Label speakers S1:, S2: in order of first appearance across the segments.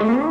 S1: Mm-hmm.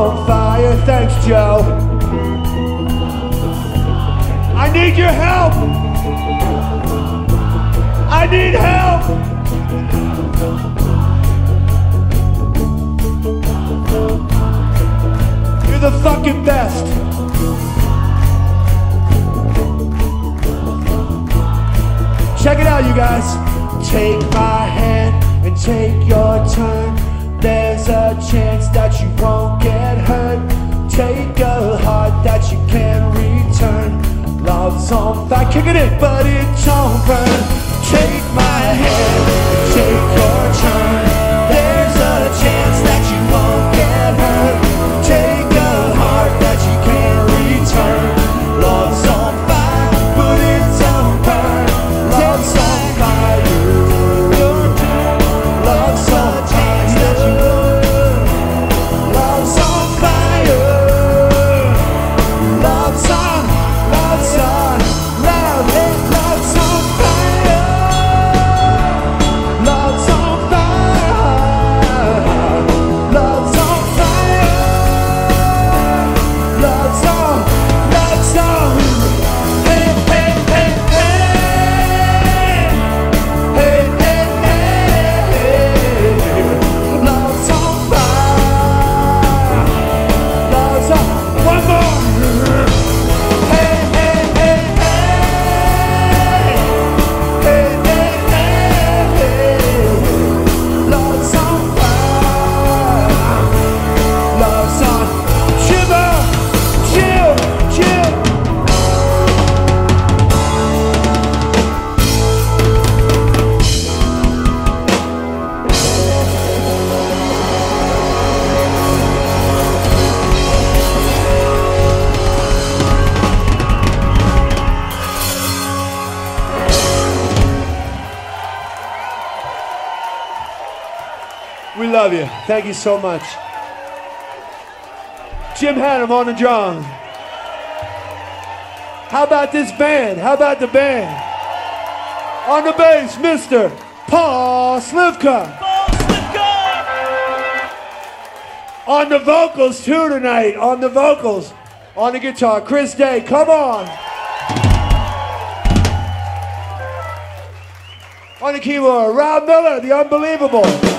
S1: on fire. Thanks, Joe. I need your help. I need help. You're the fucking best. Check it out, you guys. Take my hand and take your turn. There's a chance that you won't get hurt. Take a heart that you can return. Love's on fire, kicking it, but it don't burn. Take my hand, take your turn. Love you. Thank you so much. Jim Hannum on the drums. How about this band? How about the band? On the bass, Mr. Paul Slivka.
S2: Paul Slivka!
S1: On the vocals too tonight. On the vocals. On the guitar, Chris Day. Come on. On the keyboard, Rob Miller, the unbelievable.